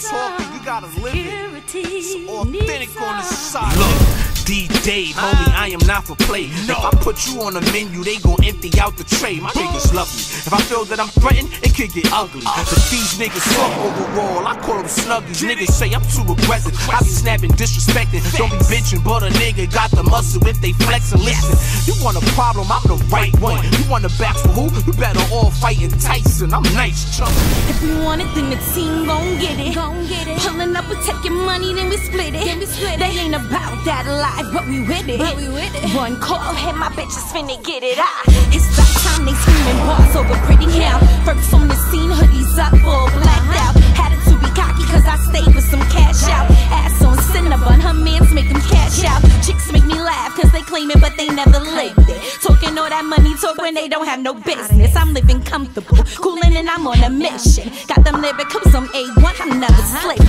talking, you gotta live it. It's authentic on the side. Look. D Dave, homie, I am not for play. If I put you on the menu, they gon' empty out the tray. My niggas love me. If I feel that I'm threatened, it could get ugly. But these niggas fuck overall, I call them snuggies. Niggas say I'm too aggressive. I be snapping, disrespecting. Don't be bitching, but a nigga got the muscle if they flex and listen. You want a problem, I'm the right one. You want a back for who? You better all fighting Tyson. I'm nice, chump. If we want it, then the team gon' get it. Gon' get it. Pulling up, we taking money, then we split it. Then we split it. They ain't about that life, but we with it. But we with it. One call, and my bitches finna get it. Ah, it's that time they screaming bars over pretty hair. First on the scene, hoodies up, all blacked uh-huh. out. Had it to be cocky, cause I stayed with some cash uh-huh. out. Ass on Cinnabon, her mans make them cash out. Chicks make me laugh, cause they claim it, but they never lived it. Talking all that money talk when they don't have no business. I'm living comfortable, coolin' and I'm on a uh-huh. mission. Got them lyrics, I'm A1, I'm never slipping.